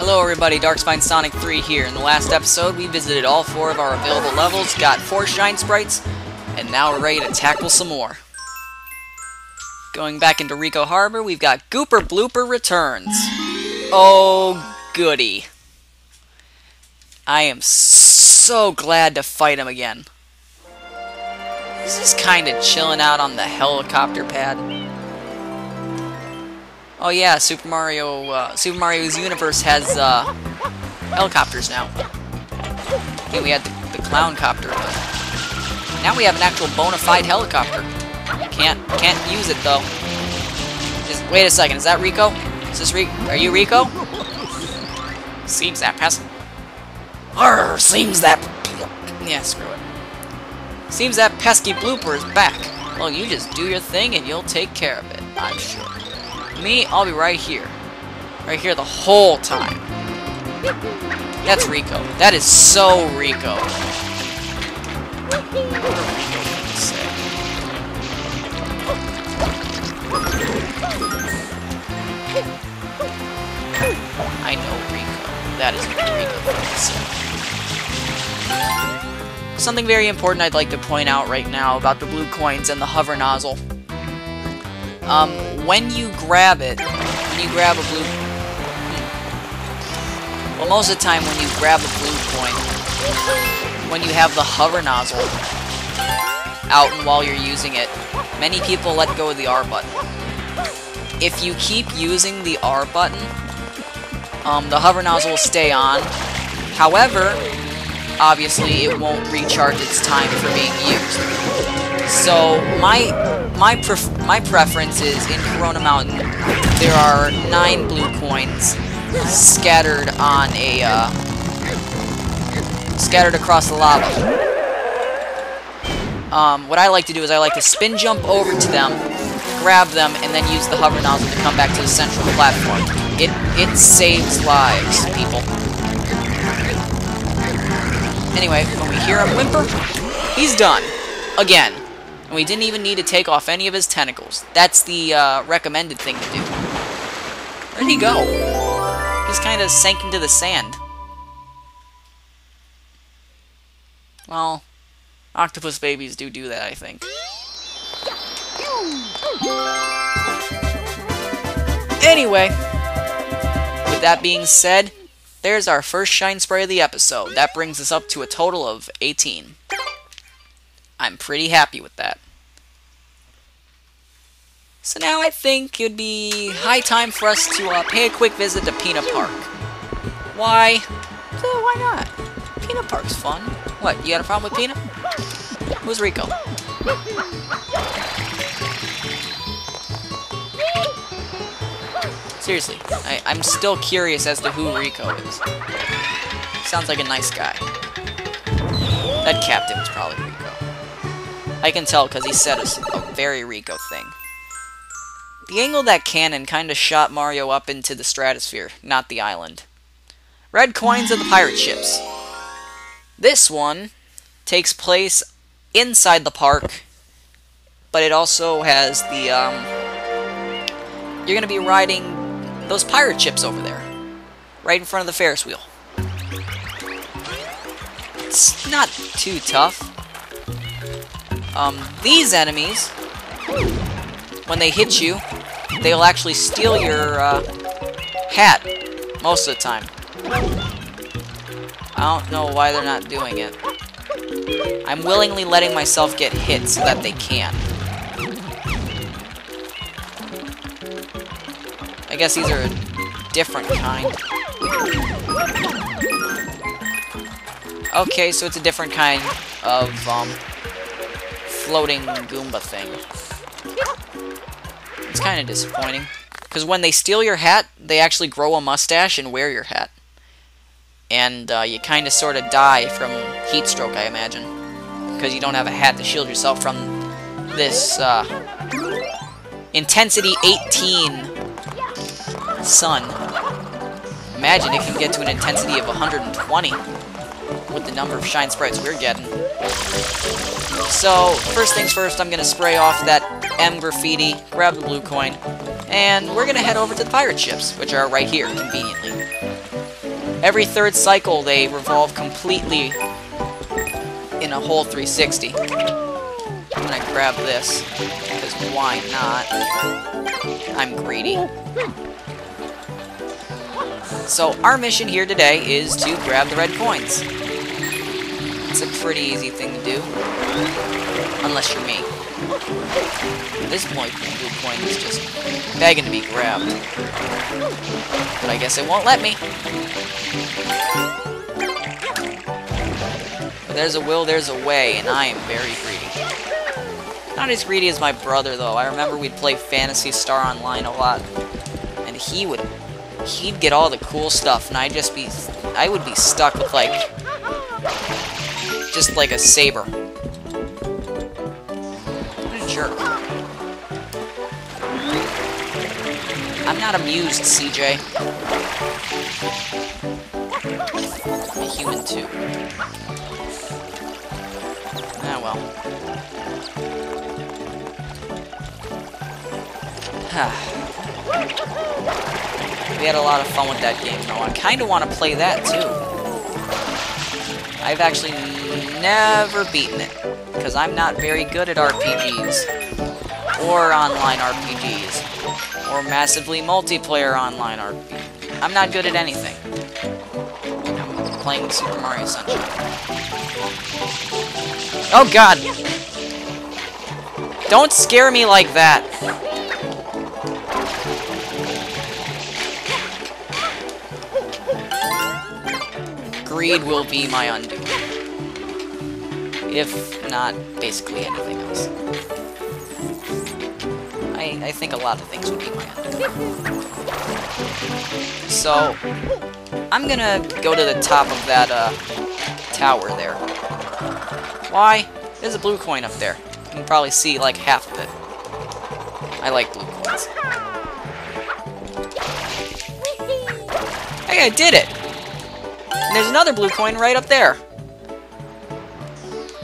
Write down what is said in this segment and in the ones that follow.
Hello everybody, Darkspine Sonic 3 here. In the last episode, we visited all four of our available levels, got four Shine Sprites, and now we're ready to tackle some more. Going back into Ricco Harbor, we've got Gooper Blooper Returns. Oh, goody. I am so glad to fight him again. He's just kind of chilling out on the helicopter pad. Oh yeah, Super Mario, uh, Super Mario's universe has uh, helicopters now. We had the, the clown copter, but now we have an actual bona fide helicopter. Can't can't use it though. Just wait a second. Is that Ricco? Is this Ricco? Are you Ricco? Seems that pest. Arr, seems that. Yeah, screw it. Seems that pesky blooper is back. Well, you just do your thing and you'll take care of it. I'm sure. Me, I'll be right here. Right here the whole time. That's Ricco. That is so Ricco. I know Ricco. That is Ricco Something very important I'd like to point out right now about the blue coins and the hover nozzle. Um, when you grab it, when you grab a blue... Hmm. Well, most of the time when you grab a blue coin, when you have the hover nozzle out and while you're using it, many people let go of the R button. If you keep using the R button, um, the hover nozzle will stay on. However, obviously it won't recharge its time for being used. So my my pref my preference is in Corona Mountain. There are nine blue coins scattered on a uh, scattered across the lava. Um, what I like to do is I like to spin jump over to them, grab them, and then use the hover nozzle to come back to the central platform. It it saves lives, people. Anyway, when we hear him whimper, he's done. Again. And we didn't even need to take off any of his tentacles. That's the uh, recommended thing to do. Where'd he go? He's kind of sank into the sand. Well, octopus babies do do that, I think. Anyway, with that being said, there's our first Shine Sprite of the episode. That brings us up to a total of 18. I'm pretty happy with that. So now I think it'd be high time for us to uh, pay a quick visit to Pinna Park. Why? Uh, why not? Pinna Park's fun. What, you got a problem with Pinna? Who's Ricco? Seriously, I, I'm still curious as to who Ricco is. Sounds like a nice guy. That captain was probably. I can tell because he said a, a very Ricco thing. The angle that cannon kind of shot Mario up into the stratosphere, not the island. Red coins of the pirate ships. This one takes place inside the park, but it also has the, um... You're going to be riding those pirate ships over there. Right in front of the Ferris wheel. It's not too tough. Um, these enemies, when they hit you, they'll actually steal your, uh, hat. Most of the time. I don't know why they're not doing it. I'm willingly letting myself get hit so that they can. I guess these are a different kind. Okay, so it's a different kind of, um, floating Goomba thing. It's kind of disappointing. Because when they steal your hat, they actually grow a mustache and wear your hat. And uh, you kind of sort of die from heat stroke, I imagine. Because you don't have a hat to shield yourself from this uh, intensity 18 sun. Imagine it can get to an intensity of 120 with the number of shine sprites we're getting. So, first things first, I'm going to spray off that M graffiti, grab the blue coin, and we're going to head over to the pirate ships, which are right here, conveniently. Every third cycle, they revolve completely in a whole 360. I'm gonna grab this, because why not? I'm greedy. So, our mission here today is to grab the red coins. It's a pretty easy thing to do. Unless you're me. This point, blue coin is just begging to be grabbed. But I guess it won't let me. But there's a will, there's a way, and I am very greedy. Not as greedy as my brother, though. I remember we'd play Phantasy Star Online a lot. And he would... He'd get all the cool stuff, and I'd just be... I would be stuck with, like, just like a saber. What a jerk. I'm not amused, CJ. I'm a human too. Ah, well. we had a lot of fun with that game, though. I kind of want to play that, too. I've actually never beaten it, because I'm not very good at RPGs, or online RPGs, or massively multiplayer online RPGs. I'm not good at anything. I'm playing Super Mario Sunshine. Oh god! Don't scare me like that! Greed will be my undoing if not basically anything else. I, I think a lot of things would be my end. So, I'm gonna go to the top of that uh, tower there. Why? There's a blue coin up there. You can probably see like half of it. I like blue coins. Hey, I did it! And there's another blue coin right up there.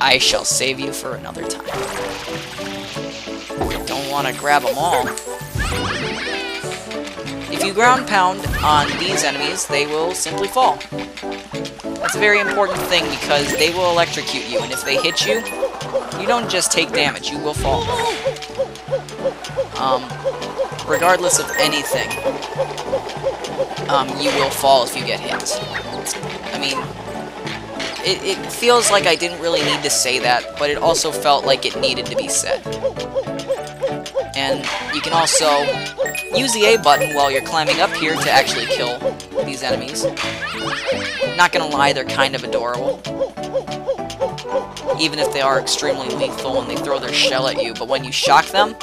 I shall save you for another time. Don't want to grab them all. If you ground pound on these enemies, they will simply fall. That's a very important thing because they will electrocute you, and if they hit you, you don't just take damage, you will fall. Um, regardless of anything, um, you will fall if you get hit. I mean, it, it feels like I didn't really need to say that, but it also felt like it needed to be said. And you can also use the A button while you're climbing up here to actually kill these enemies. Not gonna lie, they're kind of adorable. Even if they are extremely lethal and they throw their shell at you, but when you shock them,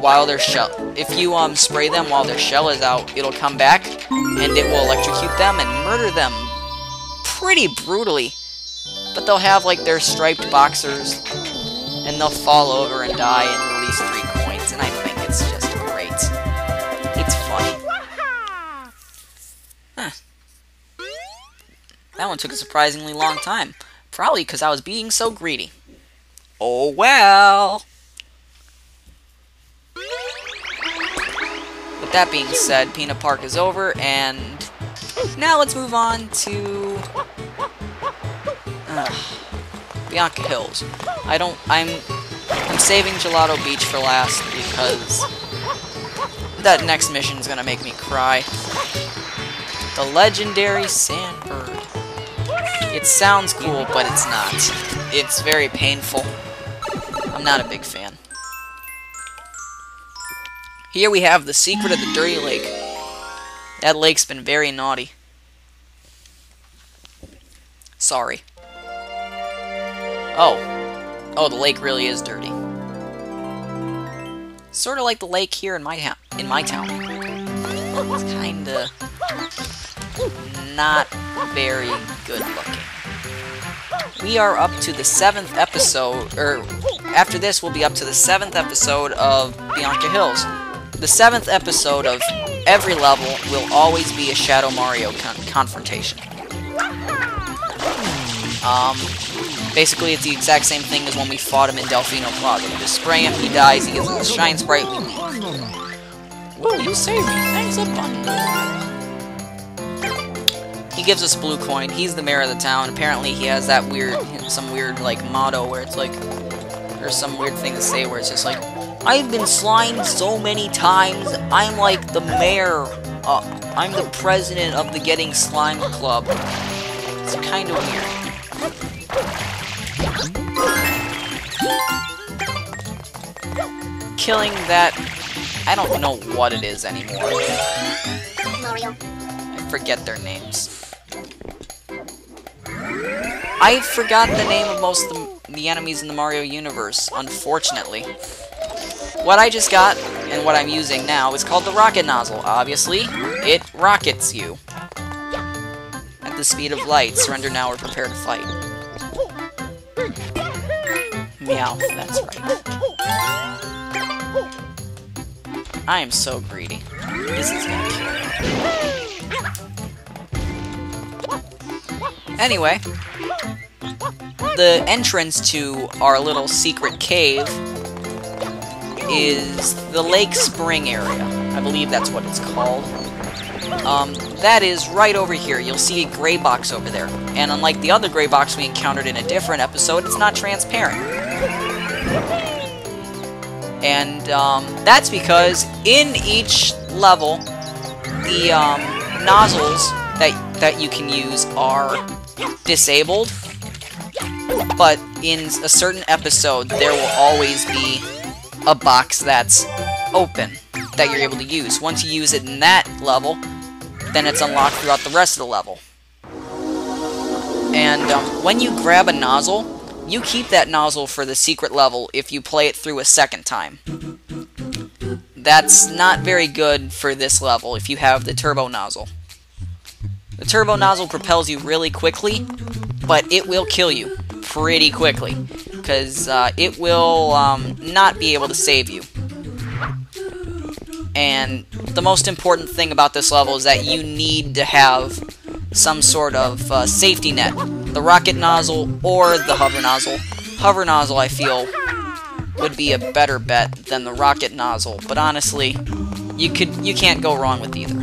while their shell... If you um spray them while their shell is out, it'll come back, and it will electrocute them and murder them pretty brutally. But they'll have, like, their striped boxers, and they'll fall over and die and release three coins, and I think it's just great. It's funny. Huh. That one took a surprisingly long time. Probably because I was being so greedy. Oh well! With that being said, Pinna Park is over, and now let's move on to Bianca Hills. I don't. I'm. I'm saving Gelato Beach for last because that next mission is gonna make me cry. The legendary Sandbird. It sounds cool, but it's not. It's very painful. I'm not a big fan. Here we have the secret of the Dirty Lake. That lake's been very naughty. Sorry. Oh. Oh, the lake really is dirty. Sort of like the lake here in my town. In my town. It's kinda not very good looking. We are up to the seventh episode, or after this, we'll be up to the seventh episode of Bianca Hills. The seventh episode of every level will always be a Shadow Mario con confrontation. Um, basically, it's the exact same thing as when we fought him in Delfino Plaza. We just spray him, he dies, he gets a shine sprite, we leave. You saved me. Thanks a bunch. he gives us blue coin. He's the mayor of the town. Apparently, he has that weird, some weird like motto where it's like, there's some weird thing to say where it's just like, I've been slimed so many times. I'm like the mayor. Uh, I'm the president of the Getting Slime Club. It's kind of weird. Killing that, I don't know what it is anymore. Mario. I forget their names. I forgot the name of most of the, the enemies in the Mario universe, unfortunately. What I just got, and what I'm using now, is called the Rocket Nozzle. Obviously, it rockets you. At the speed of light, surrender now or prepare to fight. Meow, that's right. I am so greedy. This is gonna kill me. Anyway, the entrance to our little secret cave is the Lake Spring area. I believe that's what it's called. Um, that is right over here. You'll see a gray box over there. And unlike the other gray box we encountered in a different episode, it's not transparent. And um, that's because in each level, the um, nozzles that, that you can use are disabled. But in a certain episode, there will always be a box that's open that you're able to use. Once you use it in that level, then it's unlocked throughout the rest of the level. And um, when you grab a nozzle, you keep that nozzle for the secret level if you play it through a second time. That's not very good for this level if you have the turbo nozzle. The turbo nozzle propels you really quickly, but it will kill you pretty quickly, because uh, it will um, not be able to save you. And the most important thing about this level is that you need to have some sort of uh, safety net. The rocket nozzle or the hover nozzle. Hover nozzle, I feel, would be a better bet than the rocket nozzle, but honestly, you could you can't go wrong with either.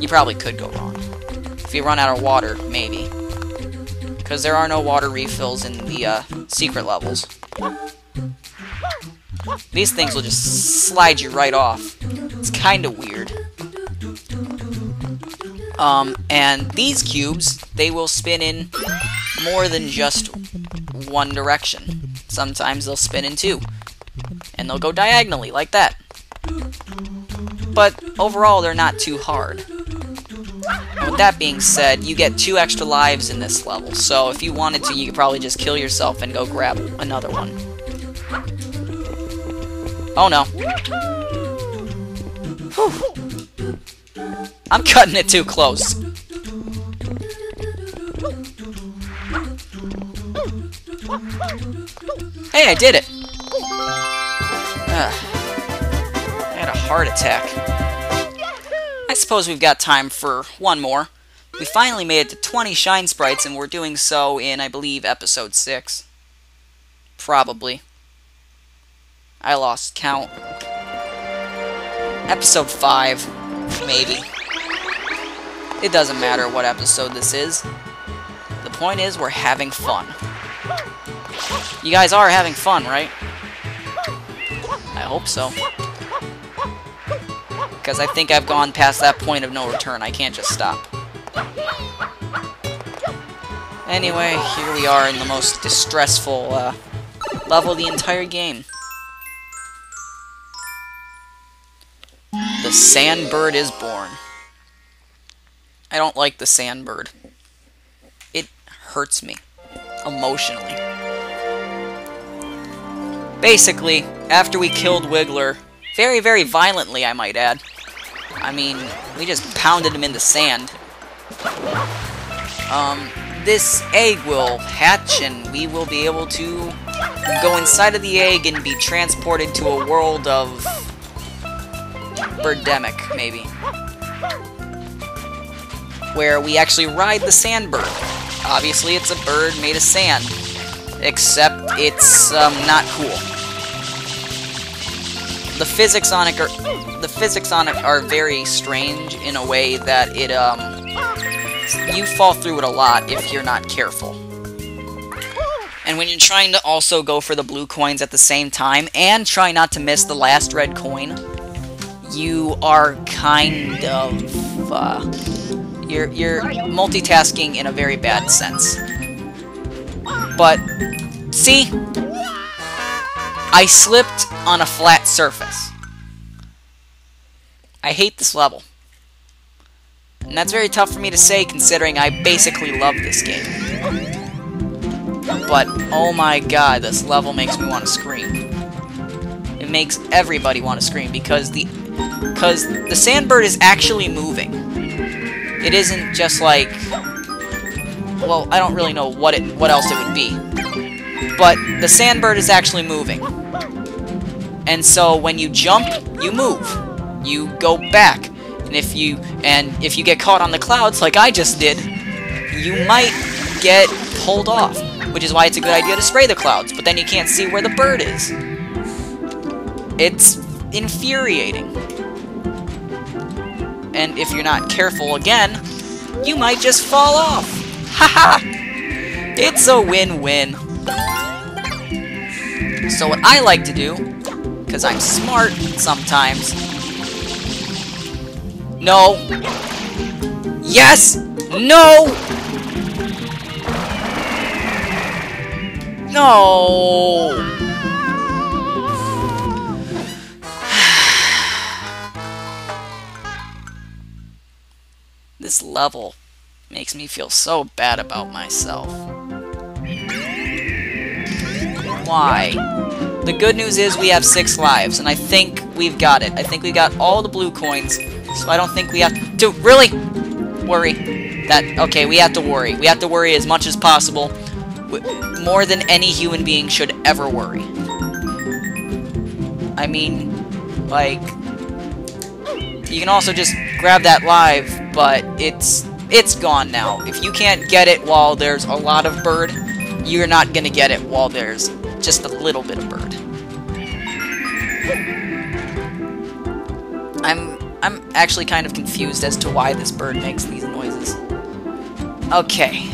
You probably could go wrong. If you run out of water, maybe. Because there are no water refills in the uh, secret levels. These things will just slide you right off. It's kind of weird. Um, and these cubes, they will spin in more than just one direction. Sometimes they'll spin in two. And they'll go diagonally, like that. But overall, they're not too hard. And with that being said, you get two extra lives in this level, so if you wanted to, you could probably just kill yourself and go grab another one. Oh no. Whew. I'm cutting it too close. Hey, I did it! Ugh. I had a heart attack. I suppose we've got time for one more. We finally made it to 20 Shine Sprites, and we're doing so in, I believe, Episode 6. Probably. I lost count. Episode 5, maybe. It doesn't matter what episode this is. The point is, we're having fun. You guys are having fun, right? I hope so. Because I think I've gone past that point of no return. I can't just stop. Anyway, here we are in the most distressful uh, level of the entire game. The Sandbird is born. I don't like the Sandbird. It hurts me. Emotionally. Basically, after we killed Wiggler, very, very violently, I might add. I mean, we just pounded him into sand. Um, this egg will hatch and we will be able to go inside of the egg and be transported to a world of... Birdemic, maybe. Where we actually ride the sandbird. Obviously, it's a bird made of sand. Except it's um, not cool. The physics on it are the physics on it are very strange in a way that it um you fall through it a lot if you're not careful. And when you're trying to also go for the blue coins at the same time, and try not to miss the last red coin, you are kind of, uh, you're, you're multitasking in a very bad sense. But, see? I slipped on a flat surface. I hate this level. And that's very tough for me to say considering I basically love this game. But, oh my god, this level makes me want to scream. It makes everybody want to scream because the because the sandbird is actually moving. It isn't just like well, I don't really know what it what else it would be. But the sandbird is actually moving. And so when you jump, you move. You go back. And if you and if you get caught on the clouds like I just did, you might get pulled off. Which is why it's a good idea to spray the clouds, but then you can't see where the bird is. It's infuriating. And if you're not careful again, you might just fall off. Haha! it's a win-win. So what I like to do, because I'm smart sometimes... No! Yes! No! No! This level makes me feel so bad about myself. Why? The good news is we have six lives, and I think we've got it. I think we got all the blue coins, so I don't think we have to really worry. That okay, we have to worry. We have to worry as much as possible, more than any human being should ever worry. I mean, like, you can also just grab that live, but it's it's gone now. If you can't get it while there's a lot of bird, you're not gonna get it while there's just a little bit of bird. I'm I'm actually kind of confused as to why this bird makes these noises. Okay,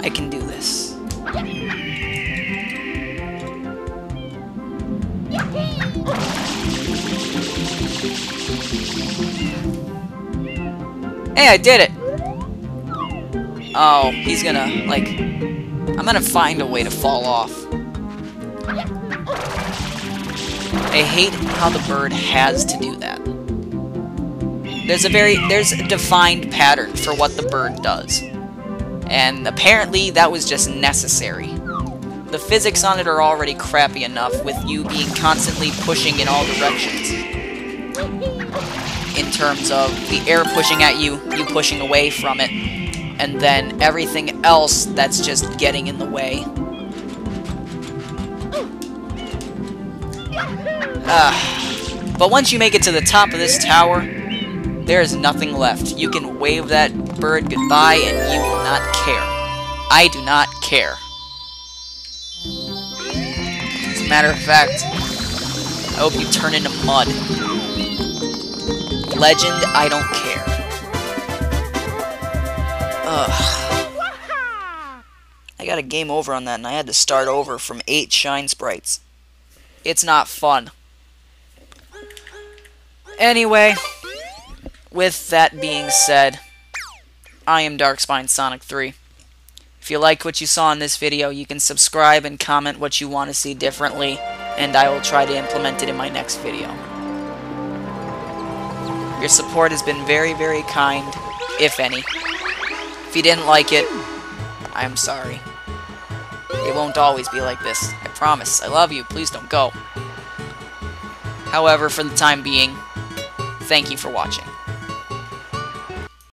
I can do this. Hey, I did it! Oh, he's gonna, like... I'm gonna find a way to fall off. I hate how the bird has to do that. There's a very, there's a defined pattern for what the bird does. And apparently that was just necessary. The physics on it are already crappy enough with you being constantly pushing in all directions. In terms of the air pushing at you, you pushing away from it, and then everything else that's just getting in the way. Uh, but once you make it to the top of this tower, there is nothing left. You can wave that bird goodbye and you will not care. I do not care. As a matter of fact, I hope you turn into mud. Legend, I don't care. Ugh. I got a game over on that and I had to start over from 8 shine sprites. It's not fun. Anyway, with that being said, I am Darkspine Sonic 3. If you like what you saw in this video, you can subscribe and comment what you want to see differently, and I will try to implement it in my next video. Your support has been very, very kind, if any. If you didn't like it, I am sorry. It won't always be like this. I promise. I love you. Please don't go. However, for the time being, thank you for watching.